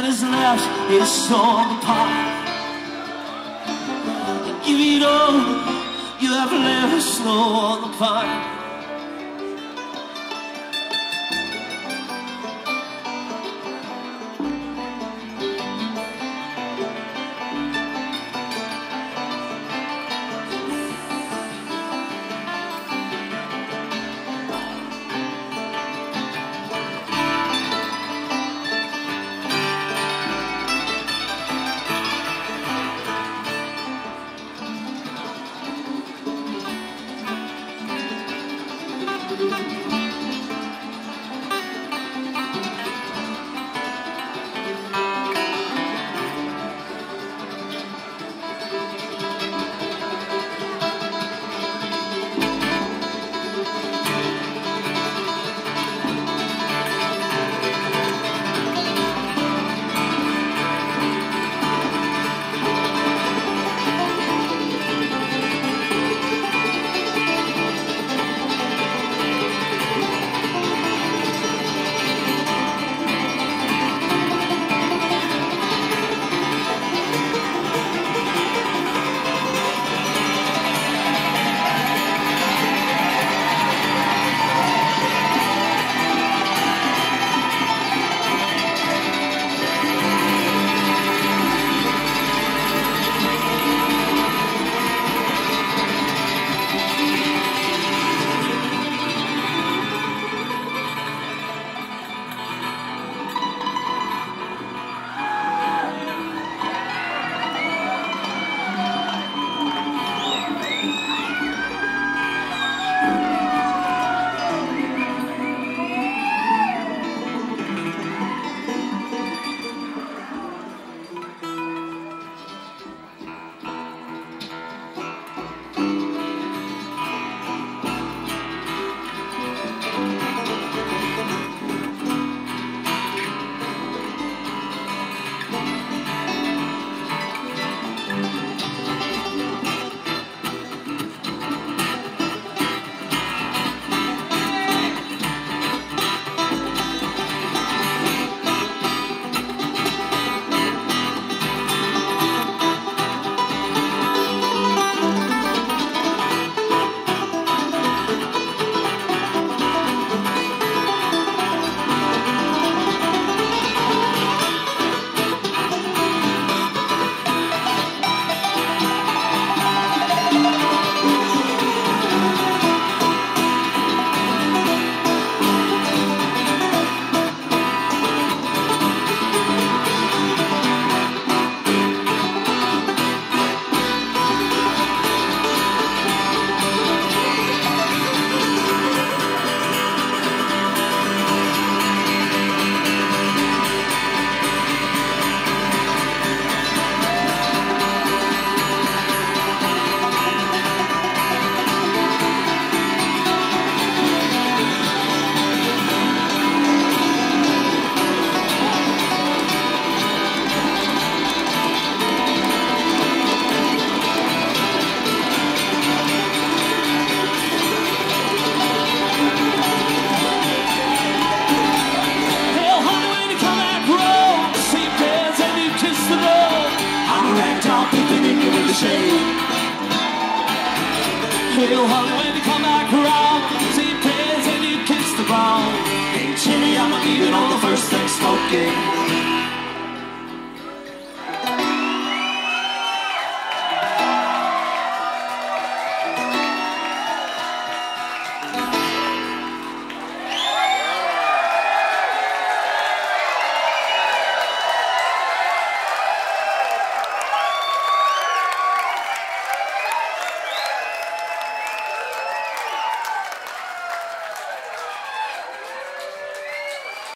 that is left is torn apart. Give it all you have left, torn apart. Hail, hung when you come back around. See prayers and you kiss the ground. Hey, Jimmy, I'm a leaving on the first next